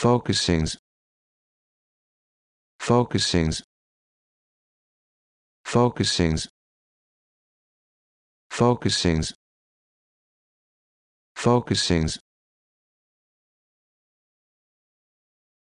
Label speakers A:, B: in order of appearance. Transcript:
A: focusings. Focusings. Focusings. Focusings. Focusings.